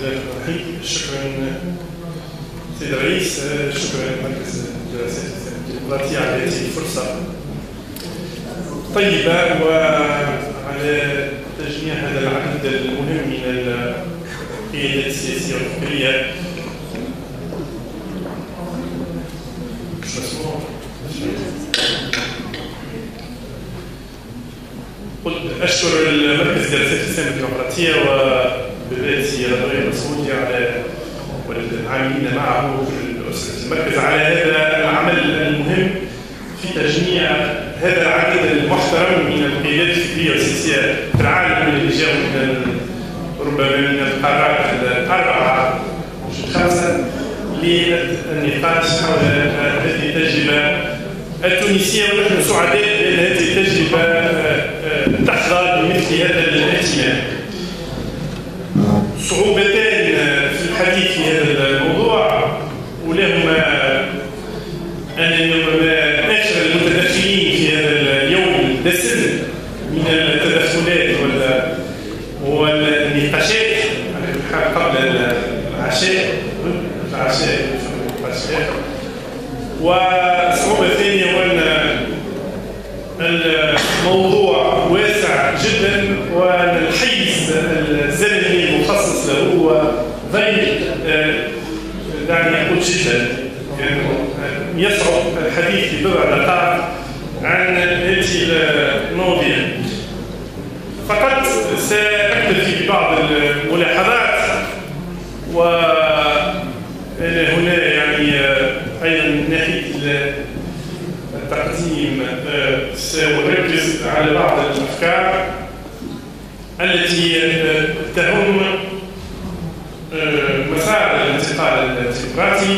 شكرا سيد الرئيس شكرا لمركز الدراسات الديمقراطية على هذه الفرصة طيبة وعلى تجميع هذا العدد المهم من القيادات السياسية والفكرية قلت أشكر المركز الدراسات الإسلامية الديمقراطية وبالذات الرئيس مسعودي على والعاملين معه في المركز على هذا العمل المهم في تجميع هذا العدد المحترم من القيادات الفكرية والسياسية في العالم اللي جاءوا من ربما من القارات الأربعة مش الخمسة للنقاش حول هذه التجربة التونسية. ونحن سعداء بأن هذه التجربة تحظى بمثل هذا الاهتمام. صعوبتان في الحديث في هذا الموضوع ولهما أن آخر المتدخلين في هذا اليوم الدسم من التدخلات والنقاشات. قبل العشاء العشاء والصعوبة الثانية هو أن الموضوع واسع جدا وأن الحيز الزمني المخصص له هو ضيق دعني أقول جدا يصعب الحديث في بضع دقائق عن هذه المواضيع. فقط سأكتفي ببعض الملاحظات و هنا يعني أيضا من ناحية التقديم سأركز على بعض الأفكار. التي تهم مسار الانتقال الديمقراطي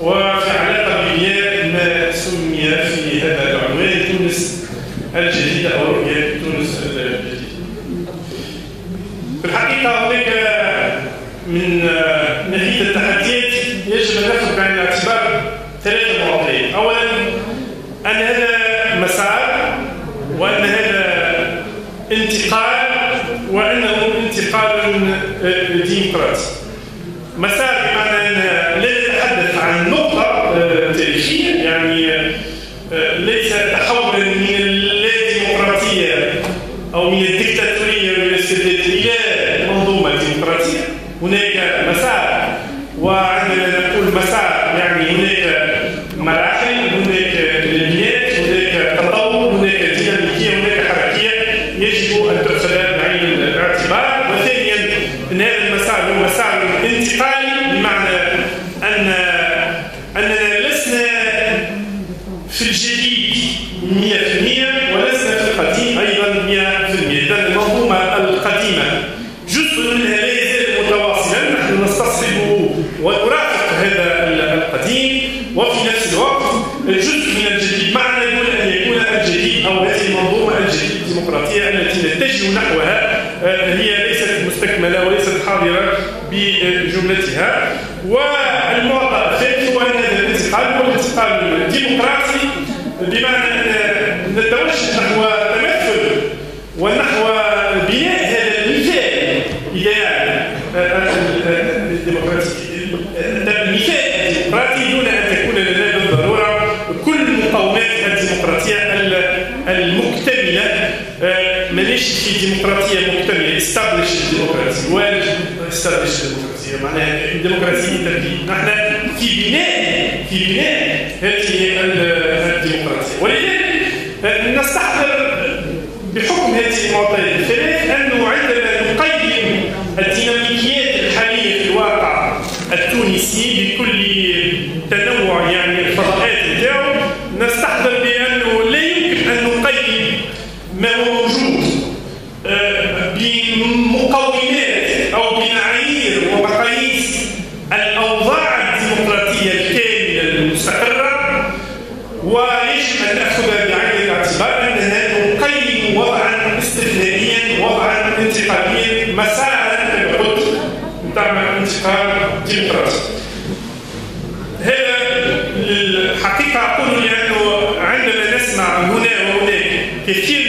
وفي علاقة ببناء ما سمي في هذا العنوان تونس الجديدة أو رؤيه تونس الجديدة. في الحقيقة هناك من ناحية التحديات يجب أن ناخذ بعين الاعتبار ثلاثة معطيات، اولا أن هذا مسار وأن هذا انتقال وإنه انتقال ديمقراطي. مسار بمعنى لا نتحدث عن نقطة تاريخية يعني ليس تحولا من اللاديمقراطيه أو من الدكتاتوريه والى الاستبداد إلى منظومة ديمقراطية هناك مسار وعندما نقول مسار يعني هناك مراحل هناك البنيات هناك تطور هناك يجب أن تؤخذ بعين الاعتبار وثانيا إن هذا المسار هو مسار انتقالي بمعنى أن أننا لسنا في الجديد 100% ولسنا في القديم أيضا 100% اذا المنظومة القديمة جزء منها لا يزال متواصلا. نحن نستصحبه ونرافق هذا القديم وفي نفس الوقت جزء من الجديد معنى يقول ان يكون الجديد أو هذه المنظومه الجديده الديمقراطيه التي نتجه نحوها هي ليست مستكملة وليست حاضرة بجملتها. والمعطى الثالث هو أن هذا الانتقال هو الانتقال الديمقراطي بمعنى أن نتوجه نحو تمثل ونحو بناء هذا المثال اذا الديمقراطي المثال الديمقراطي دون أن تكون لنا بالضرورة كل مقومات الديمقراطية المكتملة مانيش في ديمقراطيه مكتمله استابلش الديمقراطي واجب استابلش الديمقراطيه معناها الديمقراطيه نحن في بناء في بناء هذه الديمقراطيه ولذلك نستحضر بحكم هذه المعطيات الثلاث انه عندما نقيم الديناميكيات الحاليه في الواقع التونسي بكل تنوع يعني الفضاءات ما هو موجود أو بمعايير ومقاييس الاوضاع الديمقراطيه الكامله المستقره ويجب ان ناخذ بعين الاعتبار اننا نقيم وضعا استثنائيا وضعا انتقاليا انتقال ديمقراطي هذا الحقيقة أقول لأنه عندما نسمع هنا وهناك كثير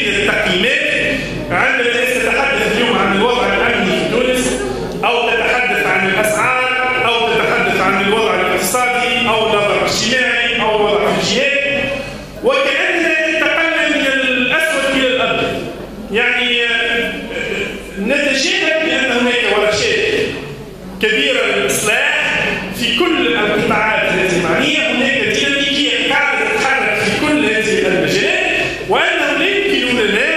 عندما تتحدث اليوم عن الوضع الأمني في تونس أو تتحدث عن الأسعار أو تتحدث عن الوضع الاقتصادي أو الوضع الاجتماعي أو الوضع في الفلجيات وكانها نتقلب من الأسود إلى الأبيض. يعني نتجاهل بأن هناك ورشات كبيرة للإصلاح في كل القطاعات التي هناك ديناميكية قاعدة تتحرك في كل هذه المجالات وأنه لا يمكن لنا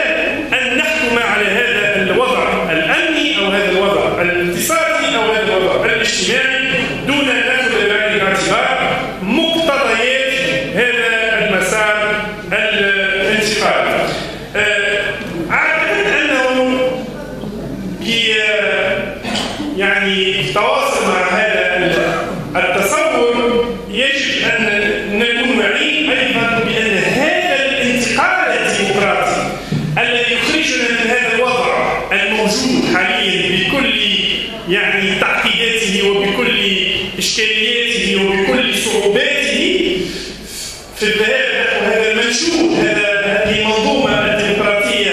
في الذهاب هذا المنشود هذا هذه المنظومة الديمقراطية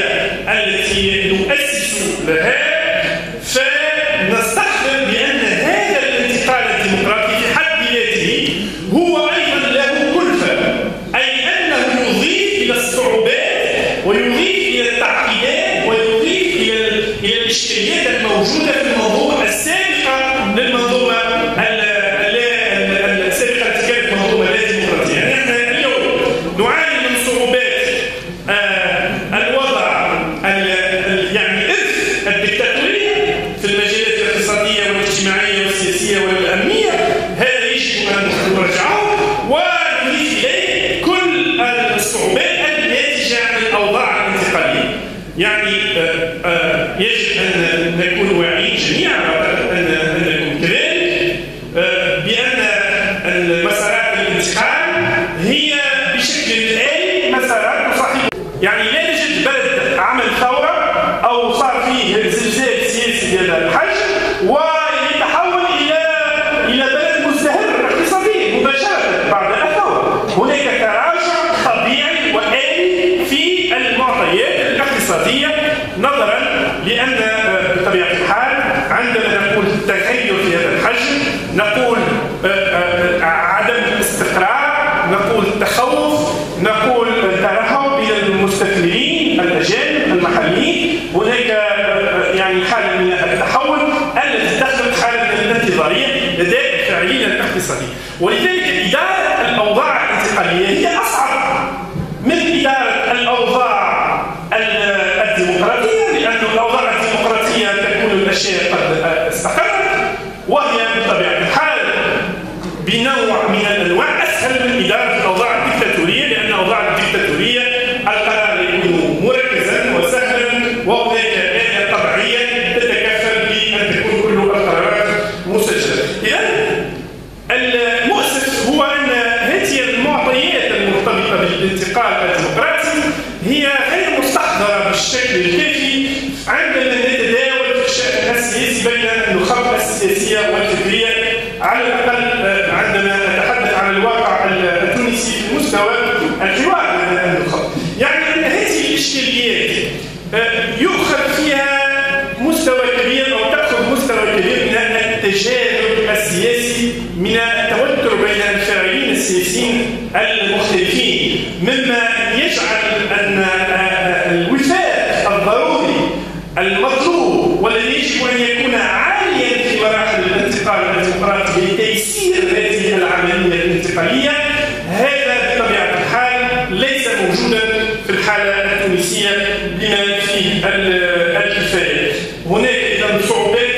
التي نؤسس لها. فنستحضر بأن هذا الانتقال الديمقراطي في حد ذاته هو أيضا له كلفة أي أنه يضيف إلى الصعوبات ويضيف إلى التعقيدات ويضيف إلى الاشكاليات الموجودة في المنظومه الناتجه عن الاوضاع الانتقاليه يعني يجب أن نكون واعيين جميعا. نظرا لأن بطبيعة الحال عندما نقول تغير في هذا الحجم نقول عدم الاستقرار نقول تخوف نقول ترهب إلى المستثمرين الاجانب المحليين. هناك يعني حالة من التحول التي تخلق حالة من الانتظارية لدى الفاعلين الاقتصاديين الدكتاتوريه القرار يكون مركزا وسهلا وهناك آلية طبيعية تتكفل بأن تكون كل القرارات مسجلة. اذا المؤسف هو أن هذه المعطيات المرتبطة بالانتقال الديمقراطي هي غير مستحضرة بالشكل الكافي عندما نتداول في الشأن السياسي بين النخب السياسية والفكرية على الأقل عندما نتحدث عن الواقع التونسي في مستوى الحوار بين النخب يعني ان هذه الاشكاليات يؤخذ فيها مستوى كبير أو تأخذ مستوى كبير من التجاذب السياسي من التوتر بين الفاعلين السياسيين المختلفين مما يجعل أن الوفاق الضروري المطلوب والذي يجب أن يكون عاليا في مراحل الانتقال الديمقراطي لتيسير هذه العملية الانتقالية هذا بطبيعه الحال ليس موجودا في الحاله التونسيه بما فيه الكفايه. هناك اذا صعوبات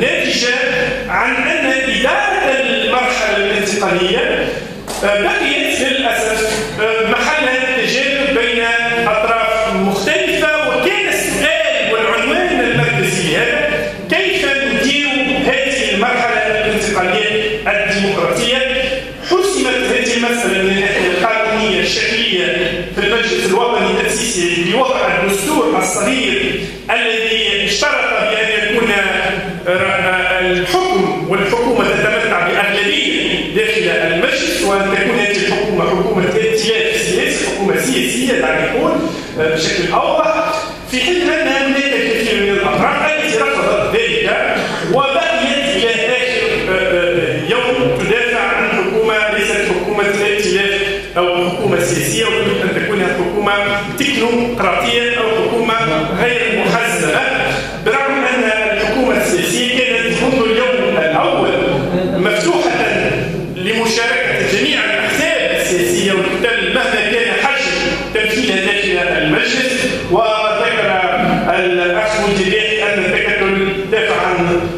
ناتجه عن ان اداره المرحله الانتقاليه بقيت للأسف محلها التجاذب بين أطراف مختلفة. وكان السؤال والعنوان المركزي هذا كيف ندير هذه المرحلة الانتقالية الديمقراطية؟ حسمت هذه المسألة من الناحية القانونية الشكلية في المجلس الوطني التاسيسي بوضع الدستور الصغير الذي اشترط بأن يكون الحكم والحكومة تتمتع باغلبيه داخل المجلس وأن تكون هذه الحكومة حكومة ائتلاف سياسي حكومة سياسية دعني نقول بشكل أوضح. في حين أن هناك الكثير من الاطراف التي رفضت ذلك وبقيت إلى آخر يوم تدافع عن حكومة ليست حكومة ائتلاف أو حكومة سياسية وتريد أن تكون حكومه تكنوقراطية أو حكومة غير محزبه برغم ان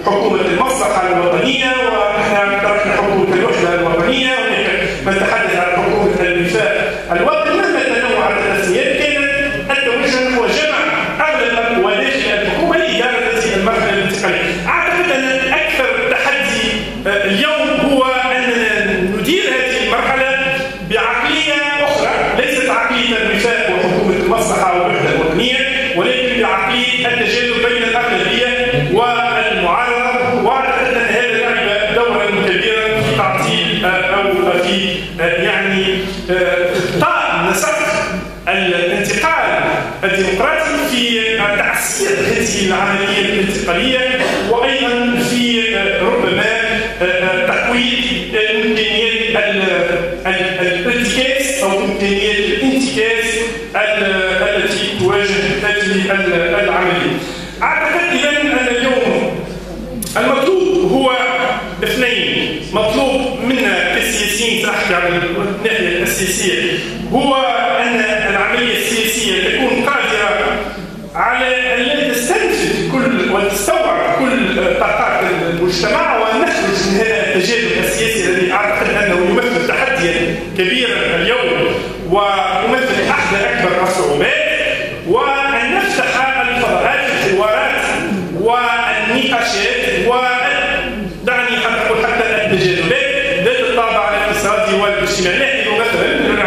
حكومة المصلحة الوطنية ونحن تركنا حكومة الوحدة الوطنية هناك من تحدث عن حكومة الوفاء الوطني مهما تنوعت التسميات كانت التوجه هو جمع أغلب وداخل الحكومة لإدارة المرحلة الانتقالية أعتقد أن أكثر تحدي اليوم هو أننا ندير هذه المرحلة بعقلية أخرى ليست عقلية الوفاء وحكومة المصلحة والوحدة الوطنية ولكن بعقلية التجاذب بين الأغلبية والمعارضة وأعتقد أن هذا لعب دورا كبيرا في تعطيل أو في يعني نسق الانتقال الديمقراطي في تعسير هذه العملية الانتقالية وأيضا في ربما تقويض امكانيات الانتكاس أو امكانيات الانتكاس التي تواجه هذه العملية. أعتقد اذا أن اليوم المطلوب هو اثنين مطلوب منا كسياسيين ساحكي على الناحية السياسية هو أن العملية السياسية تكون قادرة على أن لا تستنفذ كل وتستوعب كل طاقات المجتمع ونخرج من هذا التجاذب السياسي الذي اعتقد انه يمثل تحديا كبيرا اليوم ويمثل أحد أكبر الصعوبات وأن نفتح الفضاءات الحوارات والنقاشات ودعني حتى أقول حتى التجاذبات ذات الطابع الاقتصادي والاجتماعي. نحن مثلا من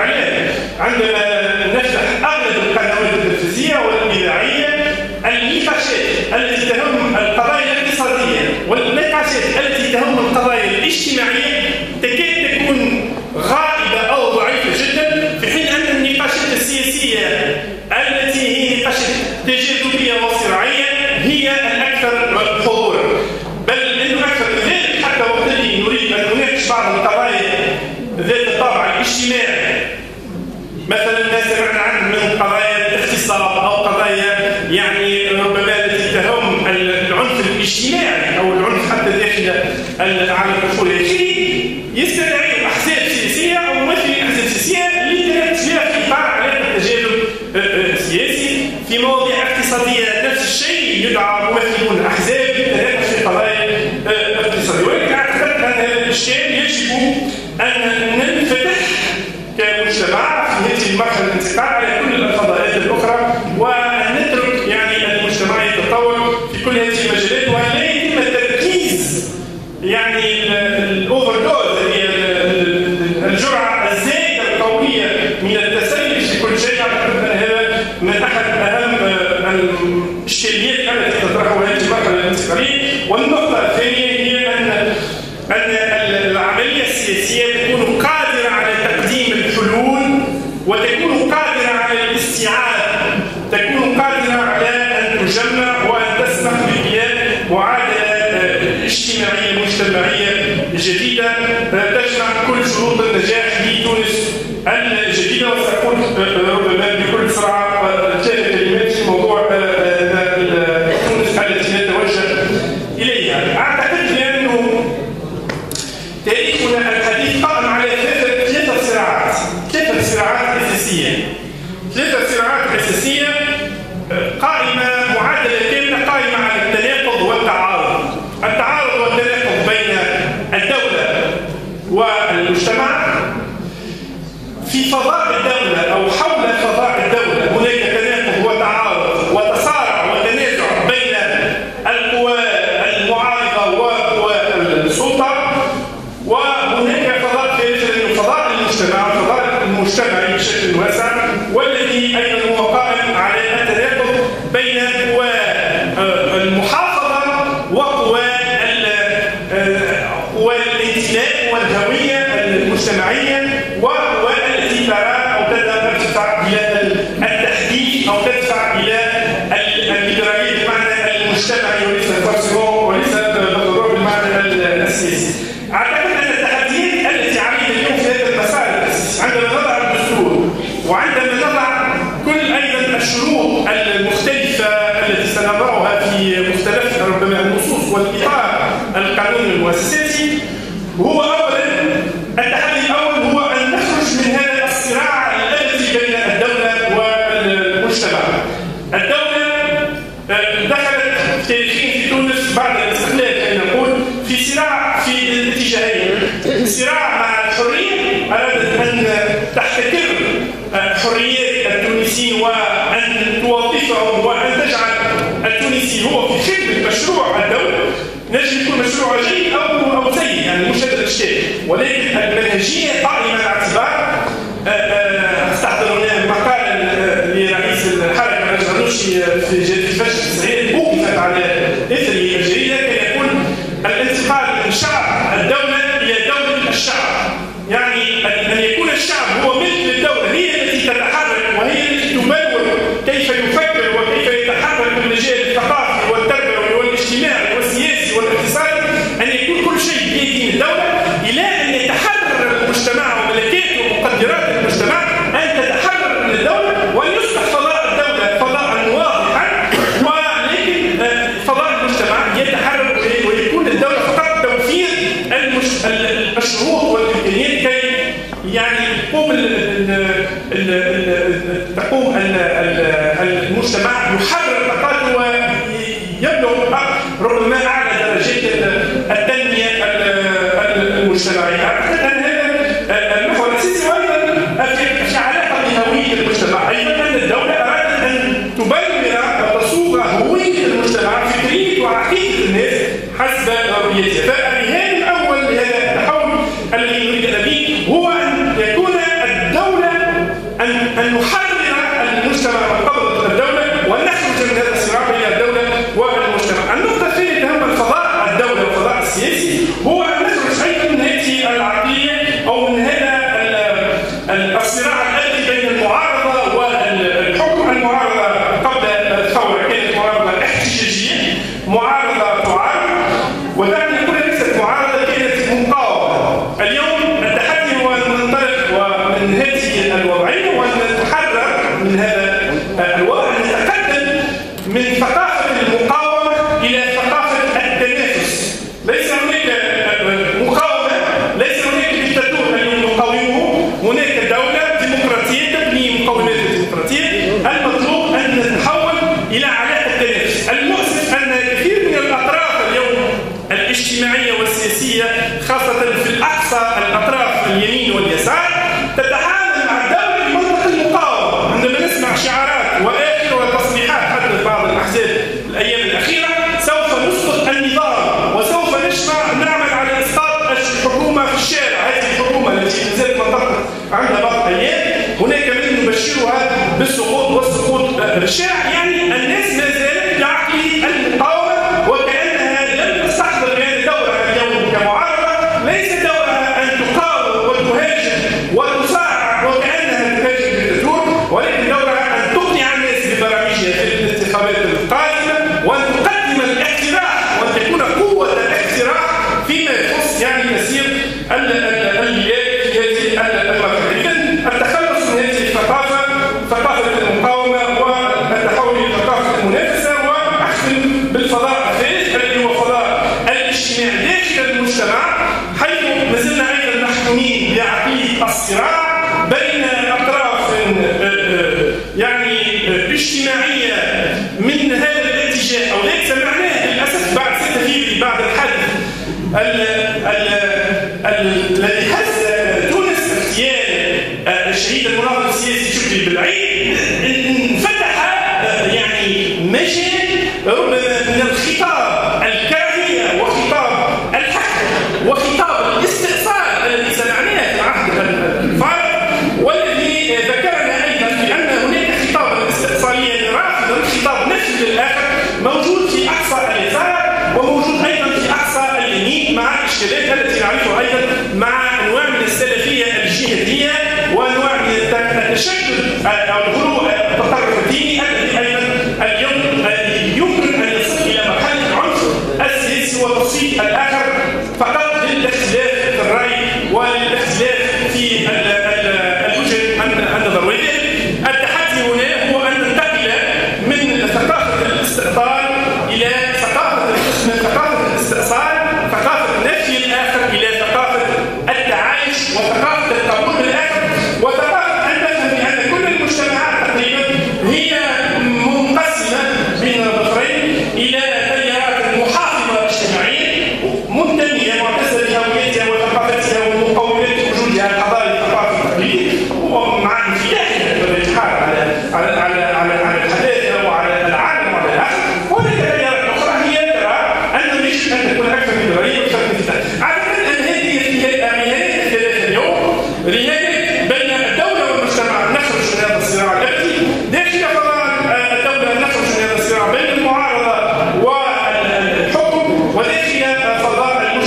عندما نفتح أغلب القنوات التلفزيونية والإذاعية النقاشات التي تهم القضايا الاقتصادية والنقاشات التي تهم القضايا الاجتماعية تكاد تكون غائبه أو ضعيفه جدا في حين ان النقاشات السياسيه التي هي نقاشات تجاذبيه وصراعيه هي الاكثر حضورا بل انه أكثر من ذلك حتى وقت اللي نريد ان نناقش بعض القضايا ذات الطابع الاجتماعي مثلا ما سمعنا عنه من قضايا الاغتصاب أو قضايا يعني ربما التي تهم العنف الاجتماعي أو العنف حتى على الطفوله يستدعي أحزاب سياسية أو ممثلين أحزاب سياسية لتناقش فيها في اطار علاقه تجاذب سياسي في مواضيع اقتصادية نفس الشيء يدعى ممثلون أحزاب للتناقش في قضايا اقتصاديه ولكن أعتقد أن هذا الإشكال يجب أن ننفتح كمجتمع في هذه المرحله الانتقال على كل الفضاءات الاخرى وان نترك يعني المجتمع يتطور في كل هذه المجالات وان لا يتم التركيز يعني ال overdose هي الجرعه الزائده القويه من التسلل في كل شيء اعتقد ان هذا من احد اهم الاشكاليات التي تطرحها هذه المرحله الانتقاليه والنقطه الثانية هي ان ان العملية السياسية تكون قادرة على تقديم الحلول وتكون قادرة على الاستيعاب تكون قادرة على أن تجمع وأن تسمح ببناء معادله اجتماعيه مجتمعيه جديده تجمع كل شروط النجاح لتونس الجديدة وسأقول ربما بكل سرعه ثلاث كلمات في موضوع Jean-Pierre أرادت أن تحتكر حريات التونسيين وأن توظفهم وأن تجعل التونسي هو في خدمة مشروع الدولة. نجد يكون مشروع جيد أو أو سيء يعني مش هذا الشيء ولكن المنهجية قائمة على اعتبار آه، آه، استحضرنا مقالا آه، لرئيس الحركة الجنوشي في جريدة اليوم المجتمع يحرر الطاقات ويبلغ ربما أعلى درجات التنمية المجتمعية. الشارع يعني الذي حث تونس اغتيال الشهيد المناضل السياسي شكري بالعيد انفتح آه، يعني مجال من الخطاب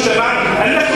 الشباب التي